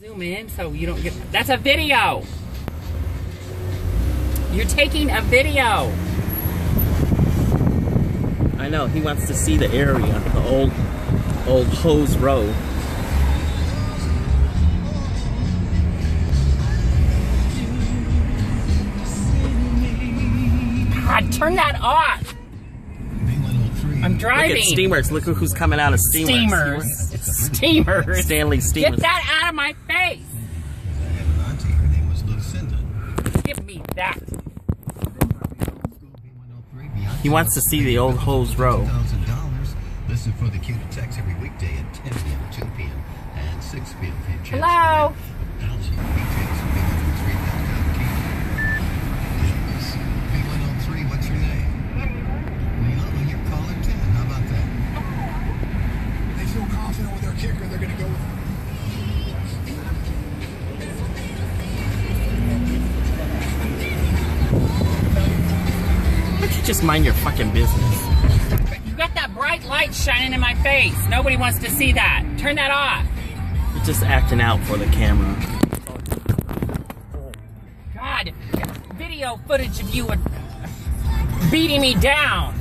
Zoom in so you don't get. That's a video. You're taking a video. I know, he wants to see the area, the old, old Hoes road. God, turn that off. I'm driving. Look driving. at steamers. Look who's coming out of steamers. Steamers. It's steamers. Stanley Get that out of my face. Give me that. He wants to see the old Hoes Row. $1,000. Listen for the cue to text every weekday at 10 p.m., 2 p.m., and 6 p.m. for your chance Hello? Kicker. They're going to go with Why don't you just mind your fucking business? You got that bright light shining in my face. Nobody wants to see that. Turn that off. You're just acting out for the camera. God, video footage of you beating me down.